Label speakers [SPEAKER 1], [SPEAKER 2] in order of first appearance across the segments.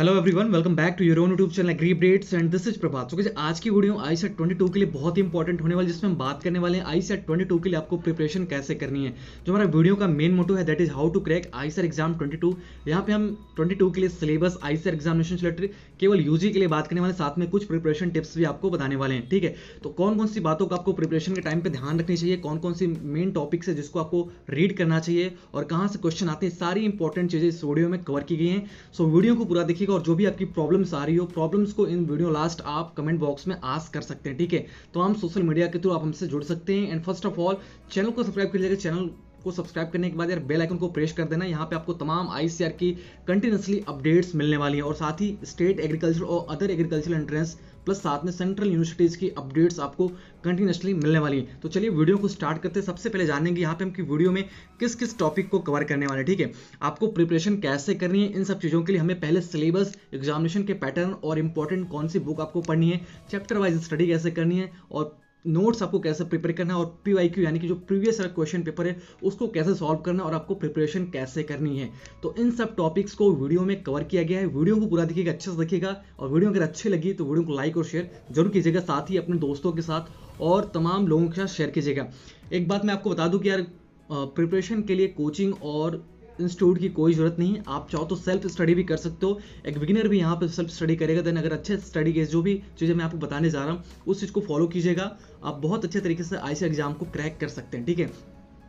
[SPEAKER 1] Hello everyone welcome back to your own YouTube channel agri updates and this is Prabhat so आज की video आई set twenty के लिए बहुत ही important होने वाली जिसमें हम बात करने वाले हैं आई सेट ट्वेंटी के लिए आपको प्रिपरेशन कैसे करनी है। जो हमारा वीडियो का मेन मोटो है that is how to crack I set exam twenty two यहाँ पे हम ट्वेंटी के लिए syllabus I set examination related केवल यूजी के लिए बात करने वाले साथ में कुछ प्रिपरेशन टिप्स भी आपको बताने वाले हैं, ठीक है? तो कौन कौन सी बातों का आपको प्रिपरेशन के टाइम पर ध्यान रखनी चाहिए कौन कौन सी मेन टॉपिक्स है जिसको आपको रीड करना चाहिए, और कहाँ से क्वेश्चन आते हैं, सारी इंपॉर्टेंट चीज़ें इस वीडियो में कवर की गई हैं। सो वीडियो को पूरा देखिएगा और जो भी आपकी प्रॉब्लम्स आ रही हो प्रॉब्लम्स को इन वीडियो लास्ट आप कमेंट बॉक्स में आस कर सकते हैं, ठीक है? तो हम सोशल मीडिया के थ्रू आप हमसे जुड़ सकते हैं and first of all channel को सब्सक्राइब कर लीजिएगा चैनल को सब्सक्राइब करने के बाद यार बेल आइकन को प्रेस कर देना। यहाँ पे आपको तमाम आईसीआर की कंटिन्यूसली अपडेट्स मिलने वाली हैं और साथ ही स्टेट एग्रीकल्चर और अदर एग्रीकल्चर एंट्रेंस प्लस साथ में सेंट्रल यूनिवर्सिटीज़ की अपडेट्स आपको कंटिन्यूसली मिलने वाली हैं। तो चलिए वीडियो को स्टार्ट करते हैं। सबसे पहले जानेंगे यहाँ पे हम की वीडियो में किस किस टॉपिक को कवर करने वाले ठीक है? आपको प्रिपरेशन कैसे करनी है? इन सब चीज़ों के लिए हमें पहले सिलेबस एग्जामिनेशन के पैटर्न और इंपॉर्टेंट कौन सी बुक आपको पढ़नी है चैप्टर वाइज स्टडी कैसे करनी है और नोट्स आपको कैसे प्रिपेयर करना और पी वाई क्यू यानी कि जो प्रीवियस क्वेश्चन पेपर है, उसको कैसे सॉल्व करना और आपको प्रिपरेशन कैसे करनी है। तो इन सब टॉपिक्स को वीडियो में कवर किया गया है। वीडियो को पूरा देखिएगा, अच्छे से देखिएगा और वीडियो अगर अच्छी लगी तो वीडियो को लाइक और शेयर ज़रूर कीजिएगा, साथ ही अपने दोस्तों के साथ और तमाम लोगों के साथ शेयर कीजिएगा। एक बात मैं आपको बता दूँ कि यार प्रिपरेशन के लिए कोचिंग और इंस्टीट्यूट की कोई ज़रूरत नहीं आप चाहो तो सेल्फ स्टडी भी कर सकते हो। एक बिगिनर भी यहाँ पे सेल्फ स्टडी करेगा देन अगर अच्छे स्टडी के जो भी चीज़ें मैं आपको बताने जा रहा हूँ, उस चीज़ को फॉलो कीजिएगा। आप बहुत अच्छे तरीके से आई एग्ज़ाम को क्रैक कर सकते हैं, ठीक है?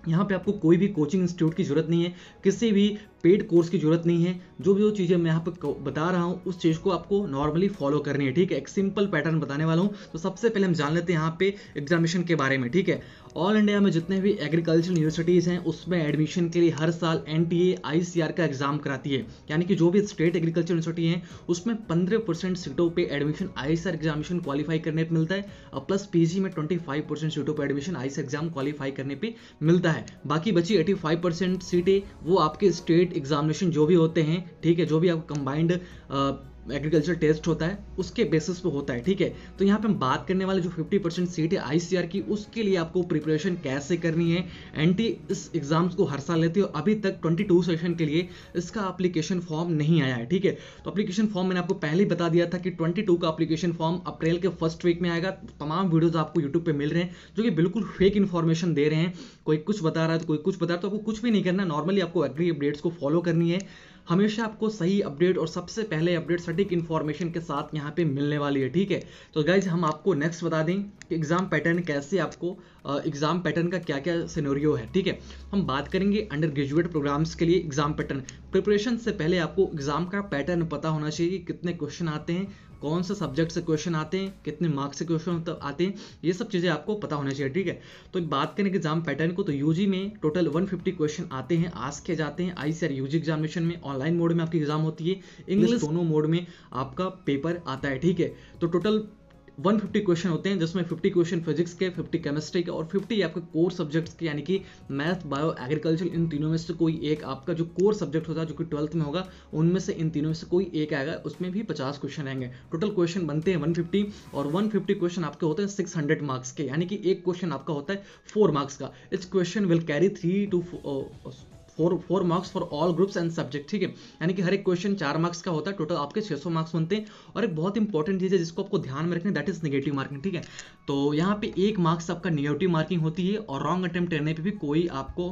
[SPEAKER 1] यहाँ पे आपको कोई भी कोचिंग इंस्टीट्यूट की ज़रूरत नहीं है। किसी भी पेड कोर्स की ज़रूरत नहीं है। जो भी वो चीज़ें मैं यहाँ पर बता रहा हूँ, उस चीज़ को आपको नॉर्मली फॉलो करनी है, ठीक है? एक सिंपल पैटर्न बताने वाला हूँ। तो सबसे पहले हम जान लेते हैं यहाँ पे एग्जामिनेशन के बारे में, ठीक है? ऑल इंडिया में जितने भी एग्रीकल्चर यूनिवर्सिटीज़ हैं, उसमें एडमिशन के लिए हर साल एन टी का एग्ज़ाम कराती है। यानी कि जो भी स्टेट एग्रीकल्चर यूनिवर्सिटी है, उसमें पंद्रह सीटों पर एडमिशन आई एग्जामिनेशन क्वालिफाई करने पर मिलता है और प्लस पीजी में ट्वेंटी सीटों पर एडमिशन आई एग्ज़ाम क्वालिफाई करने पर मिलता है। बाकी बची एटी सीटें, वो आपके स्टेट एग्जामिनेशन जो भी होते हैं ठीक है जो भी आपको कंबाइंड एग्रीकल्चर टेस्ट होता है, उसके बेसिस पे होता है, ठीक है? तो यहाँ पे हम बात करने वाले जो 50 परसेंट सीट है आईसीआर की, उसके लिए आपको प्रिपरेशन कैसे करनी है? एनटी इस एग्ज़ाम्स को हर साल लेते हो अभी तक 22 सेशन के लिए इसका एप्लीकेशन फॉर्म नहीं आया है, ठीक है? तो एप्लीकेशन फॉर्म मैंने आपको पहले ही बता दिया था कि ट्वेंटी का एप्लीकेशन फॉर्म अप्रैल के फ़र्स्ट वीक में आएगा। तमाम वीडियोज़ आपको यूट्यूब पर मिल रहे हैं, जो कि बिल्कुल फेक इन्फॉर्मेशन दे रहे हैं। कोई कुछ बता रहा है तो कोई कुछ बता रहा है तो आपको कुछ भी नहीं करना। नॉर्मली आपको एग्री अपडेट्स को फॉलो करनी है। हमेशा आपको सही अपडेट और सबसे पहले अपडेट, सटीक इन्फॉर्मेशन के साथ यहाँ पे मिलने वाली है, ठीक है? तो गाइज़ हम आपको नेक्स्ट बता दें कि एग्ज़ाम पैटर्न कैसे आपको एग्ज़ाम पैटर्न का क्या क्या सिनेरियो है, ठीक है? हम बात करेंगे अंडर ग्रेजुएट प्रोग्राम्स के लिए एग्ज़ाम पैटर्न प्रिपरेशन से पहले आपको एग्ज़ाम का पैटर्न पता होना चाहिए कि कितने क्वेश्चन आते हैं कौन सा सब्जेक्ट से क्वेश्चन आते हैं कितने मार्क्स से क्वेश्चन आते हैं ये सब चीज़ें आपको पता होना चाहिए ठीक है? तो बात करें एग्ज़ाम पैटर्न को तो यूजी में टोटल 150 क्वेश्चन आते हैं आज के जाते हैं आई सी यूजी एग्जामिनेशन में ऑनलाइन मोड में आपकी एग्ज़ाम होती है इंग्लिश दोनों मोड में आपका पेपर आता है ठीक है? तो टोटल 150 क्वेश्चन होते हैं, जिसमें 50 क्वेश्चन फिजिक्स के 50 केमिस्ट्री के और 50 आपके कोर सब्जेक्ट्स के, यानी कि मैथ बायो एग्रीकल्चर इन तीनों में से कोई एक आपका जो कोर सब्जेक्ट होता है, जो कि ट्वेल्थ में होगा, उनमें से इन तीनों में से कोई एक आएगा, उसमें भी 50 क्वेश्चन आएँगे। टोटल क्वेश्चन बनते हैं 150 और 150 क्वेश्चन आपके होते हैं 600 मार्क्स के, यानी कि एक क्वेश्चन आपका होता है फोर मार्क्स का। इस question will carry three to four four marks for all groups and subject ठीक है? यानी कि हर एक क्वेश्चन चार मार्क्स का होता है टोटल आपके 600 मार्क्स बनते हैं। और एक बहुत इंपॉर्टेंट चीज़ है जिसको आपको ध्यान में रखना दैट इज़ नेगेटिव मार्किंग ठीक है? तो यहाँ पे एक मार्क्स आपका नेगेटिव मार्किंग होती है और रॉन्ग अटेम्प्ट करने पे भी कोई आपको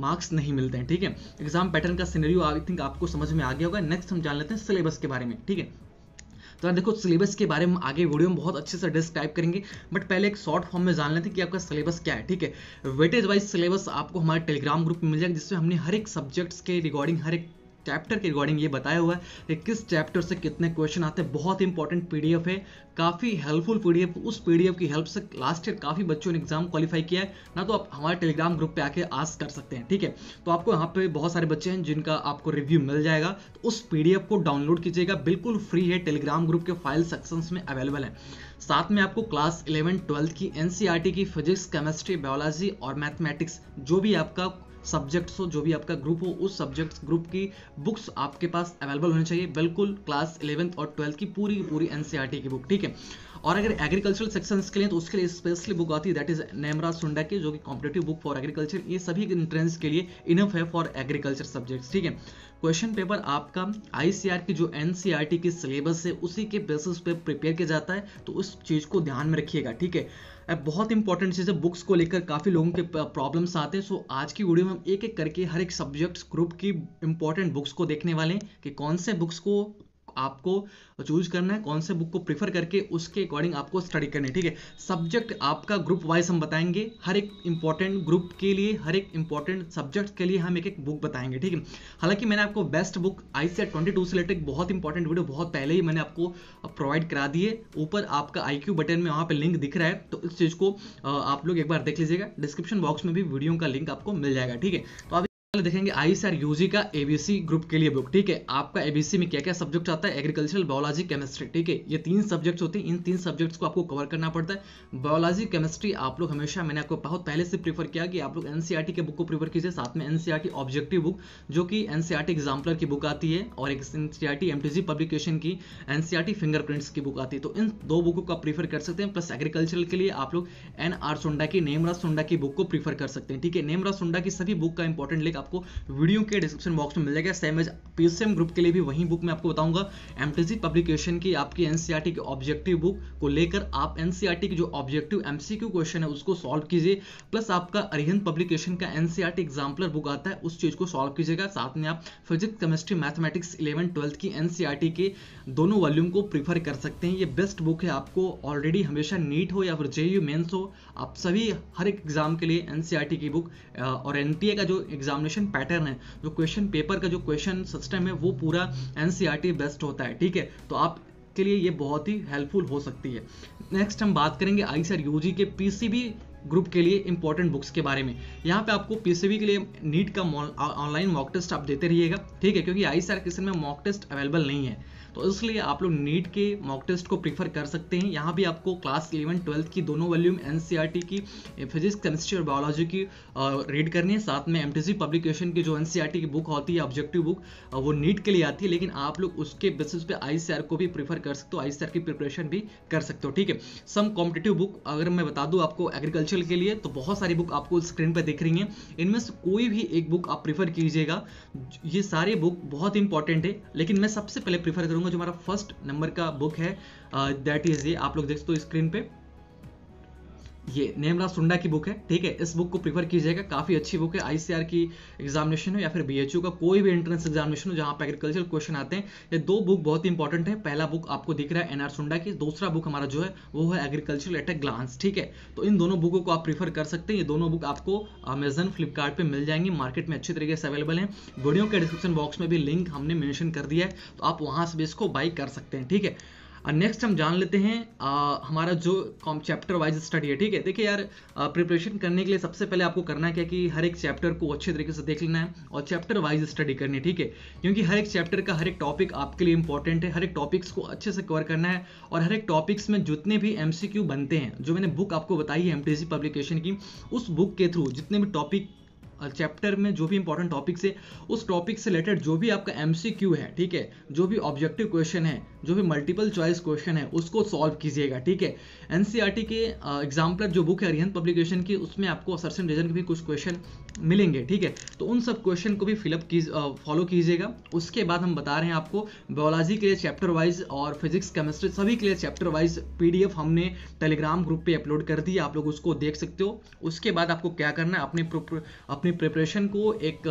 [SPEAKER 1] मार्क्स नहीं मिलते हैं, ठीक है? एग्ज़ाम पैटर्न का सिनेरियो आई थिंक आपको समझ में आ गया होगा। नेक्स्ट हम जान लेते हैं सिलेबस के बारे में, ठीक है? तो यार देखो सिलेबस के बारे में आगे वीडियो में बहुत अच्छे से डिस्क्राइब करेंगे बट पहले एक शॉर्ट फॉर्म में जान लेते हैं कि आपका सिलेबस क्या है, ठीक है? वेटेज वाइज सिलेबस आपको हमारे टेलीग्राम ग्रुप में मिल जाएगा, जिसमें हमने हर एक सब्जेक्ट्स के रिगार्डिंग हर एक चैप्टर के रिगार्डिंग ये बताया हुआ है कि किस चैप्टर से कितने क्वेश्चन आते हैं। बहुत इंपॉर्टेंट पीडीएफ है। काफ़ी हेल्पफुल पीडीएफ उस पीडीएफ की हेल्प से लास्ट ईयर काफ़ी बच्चों ने एग्ज़ाम क्वालिफाई किया है। ना तो आप हमारे टेलीग्राम ग्रुप पे आके आस कर सकते हैं, ठीक है? तो आपको यहाँ पे बहुत सारे बच्चे हैं जिनका आपको रिव्यू मिल जाएगा। तो उस पीडीएफ को डाउनलोड कीजिएगा। बिल्कुल फ्री है। टेलीग्राम ग्रुप के फ़ाइल सेक्शन में अवेलेबल है। साथ में आपको क्लास इलेवन ट्वेल्थ की एनसीईआरटी की फिजिक्स केमिस्ट्री बायोलॉजी और मैथमेटिक्स जो भी आपका सब्जेक्ट्स हो, जो भी आपका ग्रुप हो, उस सब्जेक्ट्स ग्रुप की बुक्स आपके पास अवेलेबल होनी चाहिए। बिल्कुल क्लास इलेवंथ और ट्वेल्थ की पूरी पूरी एनसीईआरटी की बुक ठीक है? और अगर एग्रीकल्चरल सेक्शंस के लिए तो उसके लिए स्पेशली बुक आती है दैट इज़ नेमरा सुंडा की, जो कि कॉम्पिटेटिव बुक फॉर एग्रीकल्चर ये सभी इंट्रेंस के लिए इनफ है फॉर एग्रीकल्चर सब्जेक्ट्स ठीक है? क्वेश्चन पेपर आपका आईसीआर की, जो एनसीईआरटी की सिलेबस है, उसी के बेसिस पे प्रिपेयर किया जाता है तो उस चीज़ को ध्यान में रखिएगा, ठीक है? अब बहुत इंपॉर्टेंट चीज़ है बुक्स को लेकर काफ़ी लोगों के प्रॉब्लम्स आते हैं। सो आज की वीडियो में हम एक एक करके हर एक सब्जेक्ट्स ग्रुप की इंपॉर्टेंट बुक्स को देखने वाले हैं कि कौन से बुक्स को आपको चूज़ करना है, कौन से बुक को प्रीफर करके उसके अकॉर्डिंग आपको स्टडी करनी है, ठीक है? सब्जेक्ट आपका ग्रुप वाइज हम बताएँगे, हर एक इंपॉर्टेंट ग्रुप के लिए, हर एक इंपॉर्टेंट सब्जेक्ट के लिए हम एक एक बुक बताएँगे, ठीक है? हालाँकि मैंने आपको best book I C twenty two से रिलेटेड बहुत इंपॉर्टेंट वीडियो बहुत पहले ही मैंने आपको प्रोवाइड करा दिए ऊपर आपका आई क्यू बटन में वहाँ पर लिंक दिख रहा है तो इस चीज़ को आप लोग एक बार देख लीजिएगा। डिस्क्रिप्शन बॉक्स में भी वीडियो का लिंक आपको मिल जाएगा, ठीक है? तो आप देखेंगे आई सर यूजी का एबीसी ग्रुप के लिए बुक ठीक है? आपका एबीसी में क्या क्या सब्जेक्ट आता है? एग्रीकल्चरल बायोलॉजी केमिस्ट्री ठीक है? ये तीन सब्जेक्ट्स होते हैं। इन तीन सब्जेक्ट्स को आपको कवर करना पड़ता है। बायोलॉजी केमिस्ट्री आप लोग हमेशा मैंने आपको बहुत पहले से प्रीफर किया कि आप लोग एनसीआरटी के बुक को प्रीफर कीजिए। साथ में एनसीआरटी ऑब्जेक्टिव बुक जो कि एनसीआरटी एग्जाम्पलर की बुक आती है और एक एनसीआरटी एमटीजी पब्लिकेशन की एनसीआरटी फिंगरप्रिंट्स की बुक आती है। तो इन दो बुकों को आप प्रीफर कर सकते हैं। प्लस एग्रीकल्चरल के लिए आप लोग एन आर सुंडा की नेमरा सुंडा की बुक को प्रीफर कर सकते हैं। ठीक है? नेमरा सुंडा की सभी बुक का इंपॉर्टेंट लिंक आपको वीडियो के डिस्क्रिप्शन बॉक्स में मिल जाएगा सेम एज पीसीएम ग्रुप के लिए भी वही बुक मैं आपको बताऊँगा। एमटीजी पब्लिकेशन की आपकी एनसीईआरटी की ऑब्जेक्टिव बुक को लेकर आप एनसीईआरटी की जो ऑब्जेक्टिव एमसीक्यू क्वेश्चन है, उसको सॉल्व कीजिए। प्लस आपका अरिहंत पब्लिकेशन का एनसीईआरटी एग्जाम्पलर बुक आता है, उस चीज़ को सॉल्व कीजिएगा। साथ में आप physics chemistry mathematics eleven twelfth की एनसीईआरटी के दोनों वॉल्यूम को प्रीफर कर सकते हैं। ये बेस्ट बुक है, आपको ऑलरेडी हमेशा नीट हो या फिर जेयू मेन्स हो, आप सभी हर एक एग्ज़ाम के लिए एनसीईआरटी की बुक और एनटीए का जो एग्जामिनेशन पैटर्न है। जो क्वेश्चन पेपर का जो क्वेश्चन सिस्टम है, वो पूरा एनसीईआरटी बेस्ट होता है, ठीक है? तो आप के लिए ये बहुत ही हेल्पफुल हो सकती है। नेक्स्ट हम बात करेंगे आई सर यूजी के पीसीबी ग्रुप के लिए इंपॉर्टेंट बुक्स के बारे में। यहाँ पे आपको पीसीबी के लिए नीट का ऑनलाइन मॉक टेस्ट आप देते रहिएगा, ठीक है? क्योंकि आई सर किसी में मॉक टेस्ट अवेलेबल नहीं है। तो इसलिए आप लोग नीट के मॉक टेस्ट को प्रीफर कर सकते हैं। यहाँ भी आपको क्लास इलेवन ट्वेल्थ की दोनों वॉल्यूम एन की फिजिक्स केमिस्ट्री और बायोलॉजी की रीड करनी है। साथ में एमटीसी पब्लिकेशन की जो एन की बुक होती है ऑब्जेक्टिव बुक वो नीट के लिए आती है। लेकिन आप लोग उसके बेसिस पे आई को भी प्रीफर कर सकते हो। आई की प्रिपरेशन भी कर सकते हो, ठीक है? सम कॉम्पिटेटिव बुक अगर मैं बता दूँ आपको एग्रीकल्चर के लिए तो बहुत सारी बुक आपको स्क्रीन पर दिख रही हैं। इनमें से कोई भी एक बुक आप प्रीफर कीजिएगा। ये सारे बुक बहुत इंपॉर्टेंट है, लेकिन मैं सबसे पहले प्रीफर करूँगा जो हमारा फ़र्स्ट नंबर का बुक है दैट इज़ ये, आप लोग देख सकते हो स्क्रीन पे। ये नेमराज सुंडा की बुक है। ठीक है, इस बुक को प्रीफर कीजिएगा। काफ़ी अच्छी बुक है। आईसीआर की एग्जामिनेशन हो या फिर बीएचयू का कोई भी एंट्रेंस एग्जामिनेशन हो, जहाँ पर एग्रीकल्चर क्वेश्चन आते हैं, ये दो बुक बहुत ही इंपॉर्टेंट है। पहला बुक आपको दिख रहा है एनआर सुंडा की। दूसरा बुक हमारा जो है, वो है एग्रीकल्चर एट ए ग्लांस ठीक है तो इन दोनों बुकों को आप प्रीफर कर सकते हैं। ये दोनों बुक आपको अमेजन फ्लिपकार्ट मिल जाएँगी। मार्केट में अच्छी तरीके से अवेलेबल है। वीडियो के डिस्क्रिप्शन बॉक्स में भी लिंक हमने मैंशन कर दिया है तो आप वहाँ से भी इसको बाई कर सकते हैं। ठीक है नेक्स्ट हम जान लेते हैं आ, हमारा जो कॉम चैप्टर वाइज स्टडी है ठीक है? देखिए यार प्रिपरेशन करने के लिए सबसे पहले आपको करना क्या कि हर एक चैप्टर को अच्छे तरीके से देख लेना है और चैप्टर वाइज स्टडी करनी है ठीक है? क्योंकि हर एक चैप्टर का हर एक टॉपिक आपके लिए इंपॉर्टेंट है हर एक टॉपिक्स को अच्छे से कवर करना है और हर एक टॉपिक्स में जितने भी एमसीक्यू बनते हैं जो मैंने बुक आपको बताई है एमटीसी पब्लिकेशन की उस बुक के थ्रू जितने भी टॉपिक चैप्टर में जो भी इंपॉर्टेंट टॉपिक्स है, उस टॉपिक से रिलेटेड जो भी आपका एम है, ठीक है? जो भी ऑब्जेक्टिव क्वेश्चन है, जो भी मल्टीपल चॉइस क्वेश्चन है, उसको सॉल्व कीजिएगा, ठीक है? एन के एग्जाम्पलर जो बुक है अरिहंत पब्लिकेशन की, उसमें आपको सर्सन रीजन के भी कुछ क्वेश्चन मिलेंगे, ठीक है? तो उन सब क्वेश्चन को भी फिलअप कीज फॉलो कीजिएगा। उसके बाद हम बता रहे हैं आपको बायोलॉजी के लिए चैप्टर वाइज और फिजिक्स केमिस्ट्री सभी के लिए चैप्टर वाइज पीडीएफ हमने टेलीग्राम ग्रुप पे अपलोड कर दी आप लोग उसको देख सकते हो। उसके बाद आपको क्या करना है, अपने अपनी प्रिपरेशन को एक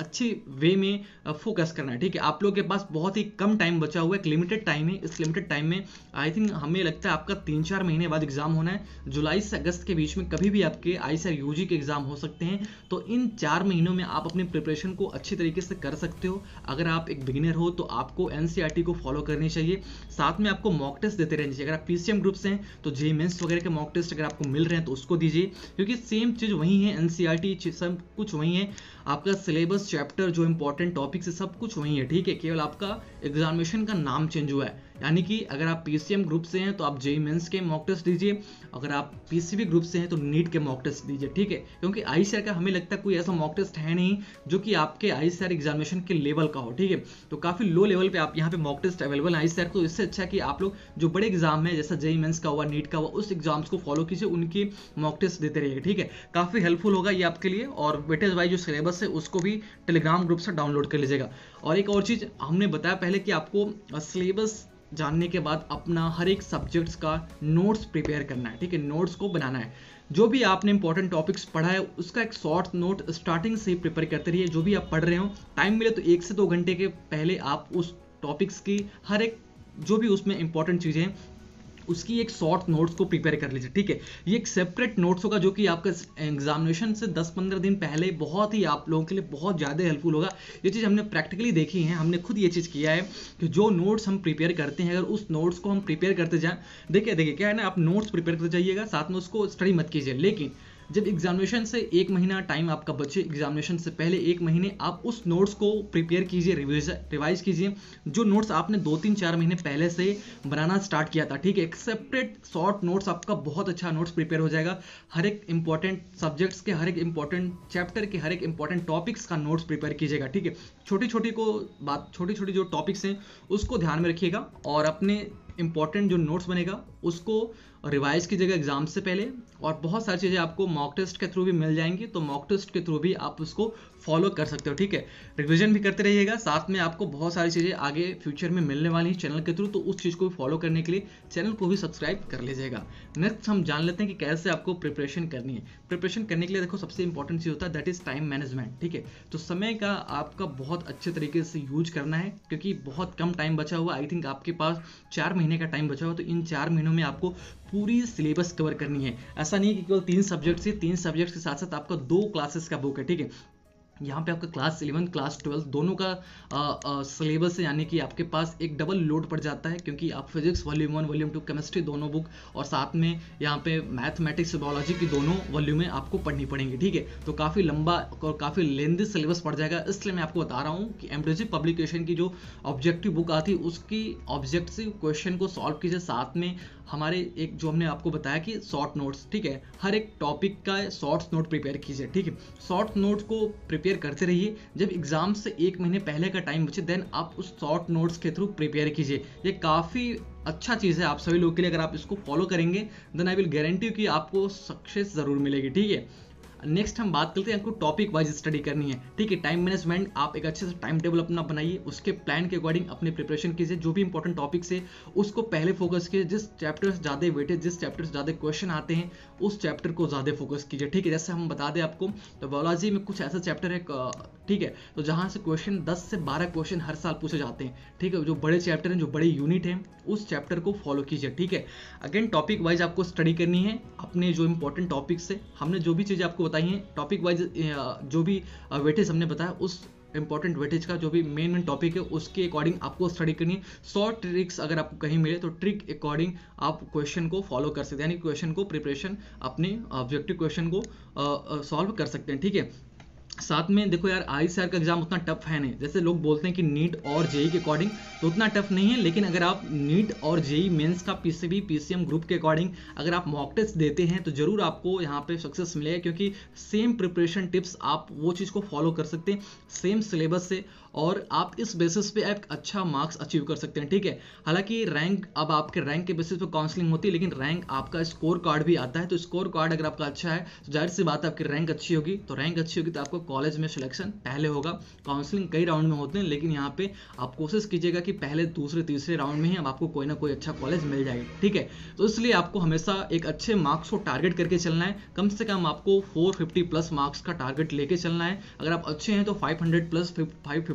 [SPEAKER 1] अच्छी वे में फोकस करना है, ठीक है? आप लोग के पास बहुत ही कम टाइम बचा हुआ है, एक लिमिटेड टाइम है। इस लिमिटेड टाइम में आई थिंक हमें लगता है आपका तीन चार महीने बाद एग्ज़ाम होना है। जुलाई से अगस्त के बीच में कभी भी आपके आई सी यू के एग्ज़ाम हो सकते हैं। तो इन चार महीनों में आप अपनी प्रिपरेशन को अच्छी तरीके से कर सकते हो। अगर आप एक बिगिनर हो तो आपको एन को फॉलो करनी चाहिए। साथ में आपको मॉक टेस्ट देते रहना चाहिए। अगर आप ग्रुप से हैं तो जे मेन्स वगैरह के मॉक टेस्ट अगर आपको मिल रहे हैं तो उसको दीजिए। क्योंकि सेम चीज़ वही है एन सब कुछ वही है। आपका सिलेबस चैप्टर जो इंपॉर्टेंट टॉपिक्स है, सब कुछ वही है, ठीक है? केवल आपका एग्जामिनेशन का नाम चेंज हुआ है। यानी कि अगर आप पीसीएम ग्रुप से हैं तो आप जेई मेंस के मॉक टेस्ट दीजिए। अगर आप पीसीबी ग्रुप से हैं तो नीट के मॉक टेस्ट दीजिए, ठीक है? क्योंकि आई का हमें लगता है कोई ऐसा मॉक टेस्ट है नहीं, जो कि आपके आई एग्जामिनेशन के लेवल का हो, ठीक है? तो काफ़ी लो लेवल पे आप यहाँ पे मॉक टेस्ट अवेलेबल है आई तो इससे अच्छा कि आप लोग जो बड़े एग्ज़ाम है, जैसा जेई मेंस का हुआ नीट का हुआ, उस एग्ज़ाम्स को फॉलो कीजिए, उनकी मॉक टेस्ट देते रहिए, ठीक है? काफ़ी हेल्पफुल होगा ये आपके लिए, और वेटेज वाइज जो सिलेबस है, उसको भी टेलीग्राम ग्रुप से डाउनलोड कर लीजिएगा। और एक और चीज़ हमने बताया पहले कि आपको सिलेबस जानने के बाद अपना हर एक सब्जेक्ट्स का नोट्स प्रिपेयर करना है, ठीक है? नोट्स को बनाना है। जो भी आपने इंपॉर्टेंट टॉपिक्स पढ़ा है, उसका एक शॉर्ट नोट स्टार्टिंग से प्रिपेयर करते रहिए। जो भी आप पढ़ रहे हो टाइम मिले तो एक से दो घंटे के पहले आप उस टॉपिक्स की, हर एक, जो भी उसमें इंपॉर्टेंट चीज़ें हैं उसकी एक शॉर्ट नोट्स को प्रिपेयर कर लीजिए, ठीक है? ये एक सेपरेट नोट्स होगा जो कि आपका एग्जामिनेशन से 10-15 दिन पहले बहुत ही आप लोगों के लिए बहुत ज़्यादा हेल्पफुल होगा। ये चीज़ हमने प्रैक्टिकली देखी है, हमने खुद ये चीज़ किया है कि जो नोट्स हम प्रिपेयर करते हैं, अगर उस नोट्स को हम प्रिपेयर करते जाएँ, देखिए देखिए, क्या है ना, आप नोट्स प्रिपेयर करते जाइएगा, साथ में उसको स्टडी मत कीजिए। लेकिन जब एग्जामिनेशन से एक महीना टाइम आपका बचे एग्जामिनेशन से पहले एक महीने, आप उस नोट्स को प्रिपेयर कीजिए रिवाइज कीजिए, जो नोट्स आपने दो तीन चार महीने पहले से बनाना स्टार्ट किया था, ठीक है? एक सेपरेट शॉर्ट नोट्स आपका बहुत अच्छा नोट्स प्रिपेयर हो जाएगा। हर एक इंपॉर्टेंट सब्जेक्ट्स के, हर एक इंपॉर्टेंट चैप्टर के, हर एक इंपॉर्टेंट टॉपिक्स का नोट्स प्रिपेयर कीजिएगा, ठीक है? छोटी छोटी को बात छोटी छोटी जो टॉपिक्स हैं, उसको ध्यान में रखिएगा और अपने इंपॉर्टेंट जो नोट्स बनेगा उसको रिवाइज कीजिएगा एग्ज़ाम से पहले और बहुत सारी चीज़ें आपको मॉक टेस्ट के थ्रू भी मिल जाएँगी तो मॉक टेस्ट के थ्रू भी आप उसको फॉलो कर सकते हो, ठीक है? रिविजन भी करते रहिएगा, साथ में आपको बहुत सारी चीज़ें आगे फ्यूचर में मिलने वाली हैं चैनल के थ्रू तो उस चीज़ को भी फॉलो करने के लिए चैनल को भी सब्सक्राइब कर लीजिएगा। नेक्स्ट हम जान लेते हैं कि कैसे आपको प्रिपरेशन करनी है। प्रिपरेशन करने के लिए देखो, सबसे इंपॉर्टेंट चीज़ होता है दैट इज़ टाइम मैनेजमेंट ठीक है? तो समय का आपका बहुत अच्छे तरीके से यूज़ करना है, क्योंकि बहुत कम टाइम बचा हुआ आई थिंक आपके पास चार महीने का टाइम बचा हुआ तो इन चार महीनों में आपको पूरी सिलेबस कवर करनी है। ऐसा नहीं कि केवल तीन सब्जेक्ट से, तीन सब्जेक्ट के साथ साथ आपका दो क्लासेस का बुक है, ठीक है? यहाँ पे आपका क्लास इलेवन क्लास ट्वेल्थ दोनों का सिलेबस है, यानी कि आपके पास एक डबल लोड पड़ जाता है, क्योंकि आप physics volume one volume two chemistry दोनों बुक और साथ में यहाँ पे मैथमेटिक्स बायोलॉजी की दोनों वॉल्यूमें आपको पढ़नी पड़ेंगी, ठीक है? तो काफ़ी लंबा और काफ़ी लेंदी सिलेबस पड़ जाएगा, इसलिए मैं आपको बता रहा हूँ कि एमडीजी पब्लिकेशन की जो ऑब्जेक्टिव बुक आती है उसकी ऑब्जेक्टिव क्वेश्चन को सॉल्व कीजिए, साथ में हमारे एक जो हमने आपको बताया कि शॉर्ट नोट्स ठीक है? हर एक टॉपिक का शॉर्ट नोट प्रिपेयर कीजिए, ठीक है? शॉर्ट नोट को प्रिपेयर करते रहिए। जब एग्ज़ाम से एक महीने पहले का टाइम बचे देन आप उस शॉर्ट नोट्स के थ्रू प्रिपेयर कीजिए। ये काफ़ी अच्छा चीज़ है आप सभी लोग के लिए। अगर आप इसको फॉलो करेंगे देन आई विल गारंटी कि आपको सक्सेस ज़रूर मिलेगी, ठीक है? नेक्स्ट हम बात करते हैं आपको टॉपिक वाइज स्टडी करनी है। ठीक है टाइम मैनेजमेंट आप एक अच्छे से टाइम टेबल अपना बनाइए, उसके प्लान के अकॉर्डिंग अपने प्रिपरेशन कीजिए, जो भी इंपॉर्टेंट टॉपिक्स है उसको पहले फोकस कीजिए, जिस चैप्टर से ज़्यादा वेटेज जिस चैप्टर से ज़्यादा क्वेश्चन आते हैं, उस चैप्टर को ज़्यादा फोकस कीजिए। ठीक है, जैसे हम बता दें आपको तो बायोलॉजी में कुछ ऐसा चैप्टर है ठीक है? तो जहाँ से क्वेश्चन दस से बारह क्वेश्चन हर साल पूछे जाते हैं, ठीक है? जो बड़े चैप्टर हैं, जो बड़े यूनिट हैं, उस चैप्टर को फॉलो कीजिए, ठीक है? अगेन टॉपिक वाइज आपको स्टडी करनी है, अपने जो इंपॉर्टेंट टॉपिक्स है, हमने जो भी चीज़ें आपको बताई हैं टॉपिक वाइज जो भी वेटेज हमने बताया, उस इंपॉर्टेंट वेटेज का जो भी मेन मेन टॉपिक है, उसके अकॉर्डिंग आपको स्टडी करनी है। शॉर्ट ट्रिक्स अगर आपको कहीं मिले तो ट्रिक अकॉर्डिंग आप क्वेश्चन को फॉलो कर सकते हैं, यानी क्वेश्चन को प्रिपरेशन अपने ऑब्जेक्टिव क्वेश्चन को सॉल्व कर सकते हैं, ठीक है? साथ में देखो यार आई का एग्ज़ाम उतना टफ है नहीं। जैसे लोग बोलते हैं कि नीट और जेई के अकॉर्डिंग तो उतना टफ नहीं है, लेकिन अगर आप नीट और जेई मेंस का पीसीबी पीसीएम ग्रुप के अकॉर्डिंग अगर आप मॉक टेस्ट देते हैं तो ज़रूर आपको यहाँ पे सक्सेस मिलेगा, क्योंकि सेम प्रिपरेशन टिप्स आप वो चीज़ को फॉलो कर सकते हैं सेम सिलेबस से। और आप इस बेसिस पे एक अच्छा मार्क्स अचीव कर सकते हैं, ठीक है? हालाँकि रैंक अब आपके रैंक के बेसिस पे काउंसलिंग होती है, लेकिन रैंक आपका स्कोर कार्ड भी आता है तो स्कोर कार्ड अगर आपका अच्छा है तो ज़ाहिर सी बात है आपकी रैंक अच्छी होगी। तो रैंक अच्छी होगी तो आपको कॉलेज में सिलेक्शन पहले होगा। काउंसलिंग कई राउंड में होते हैं, लेकिन यहाँ पे आप कोशिश कीजिएगा कि पहले, दूसरे, तीसरे राउंड में ही अब आपको कोई ना कोई अच्छा कॉलेज मिल जाएगी, ठीक है? तो इसलिए आपको हमेशा एक अच्छे मार्क्स को टारगेट करके चलना है। कम से कम आपको फोर प्लस मार्क्स का टारगेट लेके चलना है। अगर आप अच्छे हैं तो फाइव प्लस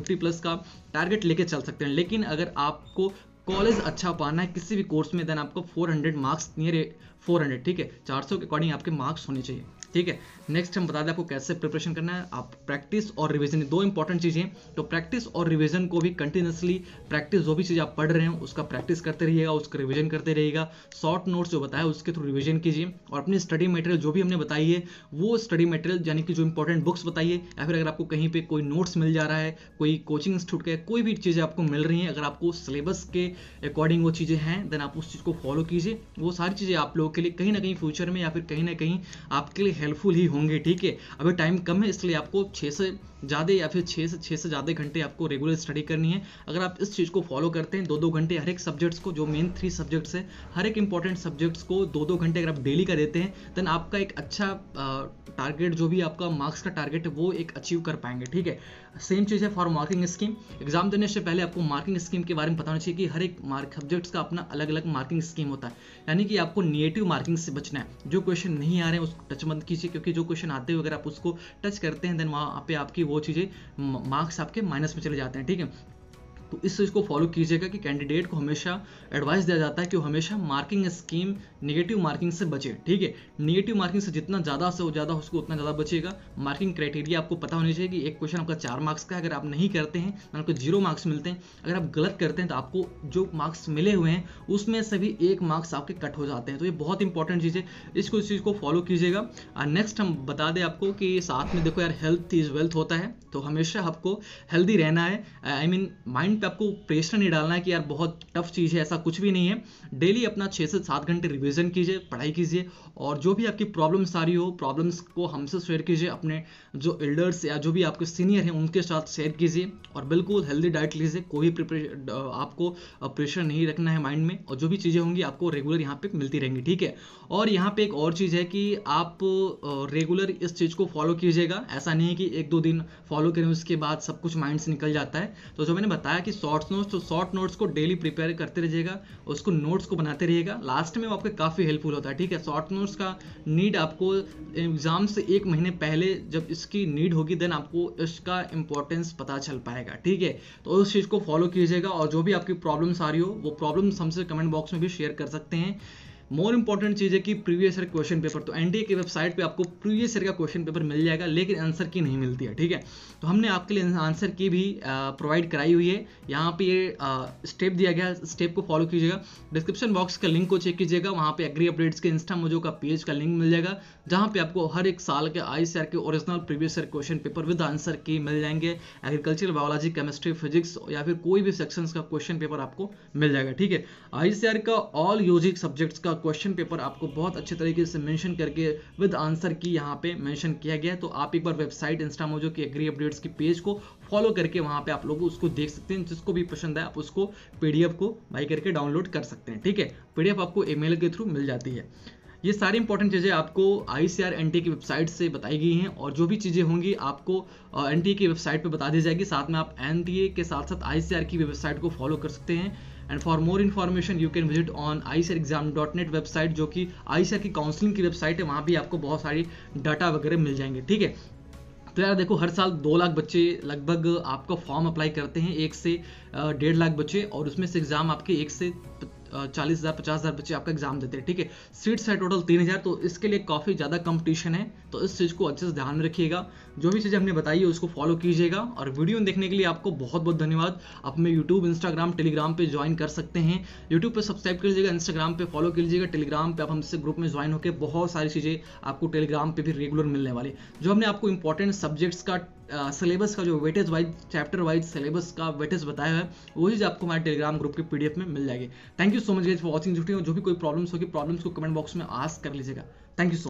[SPEAKER 1] फाइव प्लस का टारगेट लेके चल सकते हैं। लेकिन अगर आपको कॉलेज अच्छा पाना है किसी भी कोर्स में देन आपको 400 मार्क्स नियर 400 ठीक है? 400 के अकॉर्डिंग आपके मार्क्स होने चाहिए। ठीक है? नेक्स्ट हम बता दें आपको कैसे प्रिपरेशन करना है। आप प्रैक्टिस और रिविजन दो इंपॉर्टेंट चीज़ें तो प्रैक्टिस और रिविजन को भी कंटिन्यूसली प्रैक्टिस जो भी चीज़ आप पढ़ रहे हो, उसका प्रैक्टिस करते रहिएगा, उसका रिविजन करते रहिएगा। शॉर्ट नोट्स जो बताया उसके थ्रू रिविजन कीजिए और अपनी स्टडी मटेरियल जो भी हमने बताई है, वो स्टडी मटेरियल यानी कि जो इंपॉर्टेंट बुक्स बताइए या फिर अगर आपको कहीं पर कोई नोट्स मिल जा रहा है, कोई कोचिंग इंस्टीट्यूट का कोई भी चीज़ें आपको मिल रही हैं, अगर आपको सिलेबस के अकॉर्डिंग वो चीज़ें हैं देन आप उस चीज़ को फॉलो कीजिए। वो सारी चीज़ें आप लोगों के लिए कहीं ना कहीं फ्यूचर में या फिर कहीं ना कहीं आपके लिए हेल्पफुल ही होंगे, ठीक है? अभी टाइम कम है, इसलिए आपको छः से ज़्यादा या फिर छः से छः से ज़्यादा घंटे आपको रेगुलर स्टडी करनी है। अगर आप इस चीज़ को फॉलो करते हैं दो दो घंटे हर एक सब्जेक्ट्स को, जो मेन थ्री सब्जेक्ट्स है, हर एक इंपॉर्टेंट सब्जेक्ट्स को दो दो घंटे अगर आप डेली का देते हैं देन आपका एक अच्छा टारगेट जो भी आपका मार्क्स का टारगेट है, वो एक अचीव कर पाएँगे, ठीक है? सेम चीज़ है फॉर मार्किंग स्कीम एग्ज़ाम देने से पहले आपको मार्किंग स्कीम के बारे में पता होना चाहिए कि हर एक मार्क सब्जेक्ट्स का अपना अलग अलग मार्किंग स्कीम होता है। यानी कि आपको निगेटिव मार्किंग से बचना है। जो क्वेश्चन नहीं आ रहे हैं उसको टच मत कीजिए क्योंकि जो क्वेश्चन आते हुए अगर आप उसको टच करते हैं देन वहाँ पे आपकी वो चीज़ें मार्क्स आपके माइनस में चले जाते हैं, ठीक है? तो इस चीज़ को फॉलो कीजिएगा कि कैंडिडेट को हमेशा एडवाइस दिया जाता है कि वो हमेशा मार्किंग स्कीम नेगेटिव मार्किंग से बचे। ठीक है? नेगेटिव मार्किंग से जितना ज़्यादा से ज़्यादा उसको उतना ज़्यादा बचेगा। मार्किंग क्राइटेरिया आपको पता होनी चाहिए कि एक क्वेश्चन आपका चार मार्क्स का है। अगर आप नहीं करते हैं तो आपको ज़ीरो मार्क्स मिलते हैं। अगर आप गलत करते हैं तो आपको जो मार्क्स मिले हुए हैं, उसमें से भी एक मार्क्स आपके कट हो जाते हैं। तो ये बहुत इंपॉर्टेंट चीज़ है। इसको इस चीज़ को फॉलो कीजिएगा। नेक्स्ट हम बता दें आपको कि साथ में देखो यार हेल्थ इज़ वेल्थ होता है। तो हमेशा आपको हेल्दी रहना है। आई मीन माइंड पे आपको प्रेशर नहीं डालना है कि यार बहुत टफ चीज़ है, ऐसा कुछ भी नहीं है। डेली अपना छः से सात घंटे रिविजन कीजिए, पढ़ाई कीजिए और जो भी आपकी प्रॉब्लम्स आ रही हो प्रॉब्लम्स को हमसे शेयर कीजिए। अपने जो एल्डर्स या जो भी आपके सीनियर हैं, उनके साथ शेयर कीजिए और बिल्कुल हेल्दी डाइट लीजिए। कोई आपको प्रेशर नहीं रखना है माइंड में और जो भी चीज़ें होंगी आपको रेगुलर यहाँ पे मिलती रहेंगी, ठीक है? और यहाँ पे एक और चीज़ है कि आप रेगुलर इस चीज़ को फॉलो कीजिएगा। ऐसा नहीं है कि एक दो दिन फॉलो करें, उसके बाद सब कुछ माइंड से निकल जाता है। तो जो मैंने बताया कि शॉर्ट नोट्स तो शॉर्ट नोट्स को डेली प्रिपेयर करते रहिएगा, उसको नोट्स को बनाते रहिएगा। लास्ट में वो आपके काफ़ी हेल्पफुल होता है, ठीक है? शॉर्ट नोट्स का नीड आपको एग्ज़ाम से एक महीने पहले जब इसकी नीड होगी देन आपको इसका इंपॉर्टेंस पता चल पाएगा, ठीक है? तो उस चीज़ को फॉलो कीजिएगा और जो भी आपकी प्रॉब्लम्स आ रही हो, वो प्रॉब्लम्स हमसे कमेंट बॉक्स में भी शेयर कर सकते हैं। मोर इंपॉर्टेंट चीज़ है कि प्रीवियस ईयर क्वेश्चन पेपर तो एनडीए की वेबसाइट पे आपको प्रीवियस ईयर का क्वेश्चन पेपर मिल जाएगा, लेकिन आंसर की नहीं मिलती है, ठीक है? तो हमने आपके लिए आंसर की भी प्रोवाइड कराई हुई है। यहाँ पे ये स्टेप दिया गया स्टेप को फॉलो कीजिएगा। डिस्क्रिप्शन बॉक्स का लिंक को चेक कीजिएगा। वहाँ पे एग्री अपडेट्स के इंस्टा मोजो का पेज का लिंक मिल जाएगा, जहाँ पे आपको हर एक साल के आई के original previous year question paper with answer key मिल जाएँगे। एग्रीकल्चर बायोलॉजी केमिस्ट्री फिजिक्स या फिर कोई भी सेक्शन का क्वेश्चन पेपर आपको मिल जाएगा, ठीक है? आई का ऑल यूजिक सब्जेक्ट्स का क्वेश्चन पेपर आपको बहुत अच्छे तरीके से मेंशन करके विद आंसर की यहाँ पे मेंशन किया गया है। तो आप एक बार वेबसाइट इंस्टामोजो की एग्री अपडेट्स की पेज को फॉलो करके वहाँ पे आप लोग उसको देख सकते हैं। जिसको भी पसंद है, आप उसको पीडीएफ को बाई करके डाउनलोड कर सकते हैं। ठीक है? पीडीएफ आपको ईमेल के थ्रू मिल जाती है। ये सारी इंपॉर्टेंट चीज़ें आपको आई सी एन की वेबसाइट से बताई गई हैं और जो भी चीज़ें होंगी आपको एनटी की वेबसाइट पे बता दी जाएगी। साथ में आप एनटीए के साथ साथ आईसीआर की वेबसाइट को फॉलो कर सकते हैं। And for more information you can visit on ICAR exam dot net website जो कि आई सर की काउंसलिंग की वेबसाइट है, वहाँ भी आपको बहुत सारी डाटा वगैरह मिल जाएँगे, ठीक है? तो यार देखो, हर साल दो लाख बच्चे लगभग आपका फॉर्म अप्लाई करते हैं, एक से डेढ़ लाख बच्चे, और उसमें से एग्ज़ाम आपके एक से चालीस हज़ार, पचास हज़ार बच्चे आपका एग्ज़ाम देते हैं, ठीक है? सीट्स है टोटल तीन हज़ार तो इसके लिए काफ़ी ज़्यादा कंपटीशन है। तो इस चीज़ को अच्छे से ध्यान रखिएगा। जो भी चीज़ें हमने बताई है, उसको फॉलो कीजिएगा। और वीडियो देखने के लिए आपको बहुत बहुत धन्यवाद। आप में यूट्यूब इंस्टाग्राम टेलीग्राम पे ज्वाइन कर सकते हैं। यूट्यूब पर सब्सक्राइब कर लीजिएगा इंस्टाग्राम पर फॉलो कर लीजिएगा टेलीग्राम पर आप हमसे ग्रुप में ज्वाइन होकर बहुत सारी चीज़ें आपको टेलीग्राम पर भी रेगुलर मिलने वाली जो हमने आपको इंपॉर्टेंट सब्जेक्ट्स का सिलेबस का जो weightage wise chapter wise syllabus का वेटेज बताया है, वो चीज़ आपको हमारे टेलीग्राम ग्रुप के पीडीएफ में मिल जाएगी। Thank you so much guys for watching जो भी कोई प्रॉब्लम्स होगी प्रॉब्लम्स को कमेंट बॉक्स में आस्क कर लीजिएगा। Thank you so